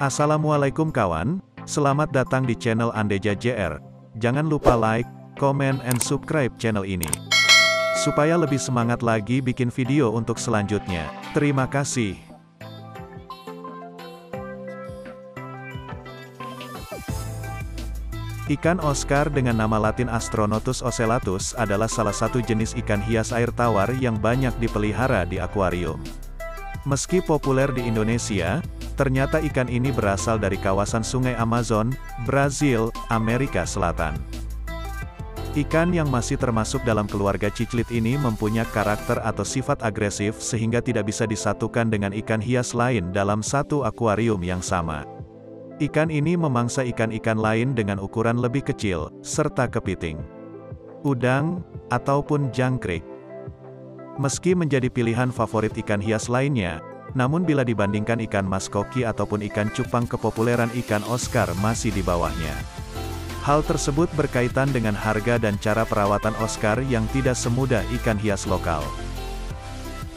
Assalamualaikum kawan, selamat datang di channel Andeja JR. Jangan lupa like, comment, and subscribe channel ini. Supaya lebih semangat lagi bikin video untuk selanjutnya. Terima kasih. Ikan Oscar dengan nama latin Astronotus ocellatus adalah salah satu jenis ikan hias air tawar yang banyak dipelihara di akuarium. Meski populer di Indonesia, ternyata ikan ini berasal dari kawasan sungai Amazon, Brazil, Amerika Selatan. Ikan yang masih termasuk dalam keluarga ciclit ini mempunyai karakter atau sifat agresif sehingga tidak bisa disatukan dengan ikan hias lain dalam satu akuarium yang sama. Ikan ini memangsa ikan-ikan lain dengan ukuran lebih kecil, serta kepiting, udang, ataupun jangkrik. Meski menjadi pilihan favorit ikan hias lainnya, namun bila dibandingkan ikan mas koki ataupun ikan cupang kepopuleran ikan Oscar masih di bawahnya. Hal tersebut berkaitan dengan harga dan cara perawatan Oscar yang tidak semudah ikan hias lokal.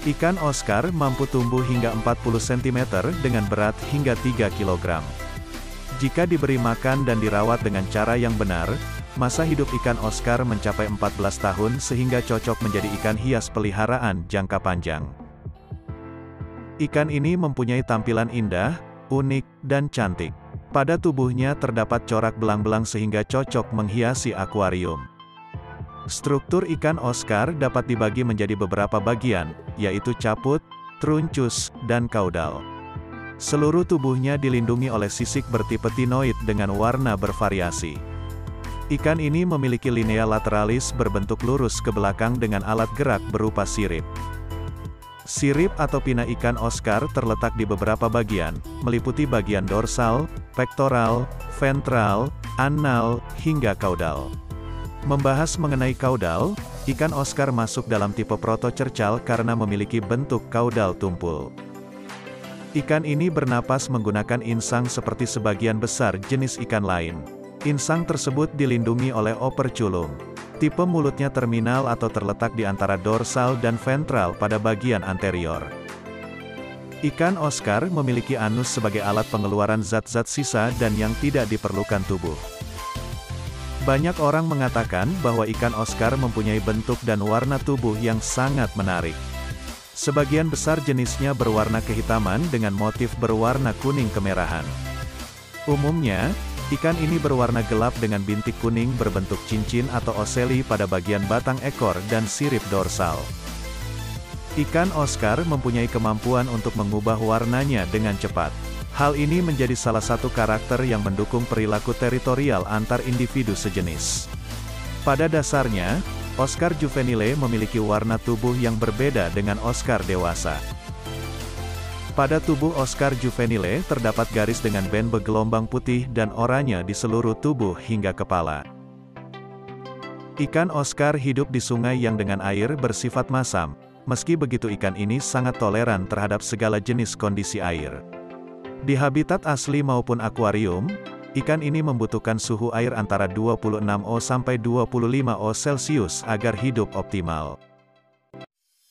Ikan Oscar mampu tumbuh hingga 40 cm dengan berat hingga 3 kg. Jika diberi makan dan dirawat dengan cara yang benar, masa hidup ikan Oscar mencapai 14 tahun sehingga cocok menjadi ikan hias peliharaan jangka panjang. Ikan ini mempunyai tampilan indah, unik, dan cantik. Pada tubuhnya terdapat corak belang-belang sehingga cocok menghiasi akuarium. Struktur ikan Oscar dapat dibagi menjadi beberapa bagian, yaitu caput, truncus, dan kaudal. Seluruh tubuhnya dilindungi oleh sisik bertipe tinoid dengan warna bervariasi. Ikan ini memiliki linea lateralis berbentuk lurus ke belakang dengan alat gerak berupa sirip. Sirip atau pina ikan Oscar terletak di beberapa bagian, meliputi bagian dorsal, pektoral, ventral, anal, hingga kaudal. Membahas mengenai kaudal, ikan Oscar masuk dalam tipe protocercal karena memiliki bentuk kaudal tumpul. Ikan ini bernapas menggunakan insang seperti sebagian besar jenis ikan lain. Insang tersebut dilindungi oleh operculum. Tipe mulutnya terminal atau terletak di antara dorsal dan ventral pada bagian anterior. Ikan Oscar memiliki anus sebagai alat pengeluaran zat-zat sisa dan yang tidak diperlukan tubuh. Banyak orang mengatakan bahwa ikan Oscar mempunyai bentuk dan warna tubuh yang sangat menarik. Sebagian besar jenisnya berwarna kehitaman dengan motif berwarna kuning kemerahan. Umumnya, ikan ini berwarna gelap dengan bintik kuning berbentuk cincin atau oseli pada bagian batang ekor dan sirip dorsal. Ikan Oscar mempunyai kemampuan untuk mengubah warnanya dengan cepat. Hal ini menjadi salah satu karakter yang mendukung perilaku teritorial antar individu sejenis. Pada dasarnya, Oscar juvenile memiliki warna tubuh yang berbeda dengan Oscar dewasa. Pada tubuh Oscar juvenile terdapat garis dengan band bergelombang putih dan oranye di seluruh tubuh hingga kepala. Ikan Oscar hidup di sungai yang dengan air bersifat masam, meski begitu ikan ini sangat toleran terhadap segala jenis kondisi air. Di habitat asli maupun akuarium, Ikan ini membutuhkan suhu air antara 26 O sampai 25 O Celcius agar hidup optimal.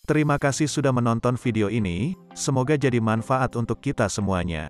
Terima kasih sudah menonton video ini, semoga jadi manfaat untuk kita semuanya.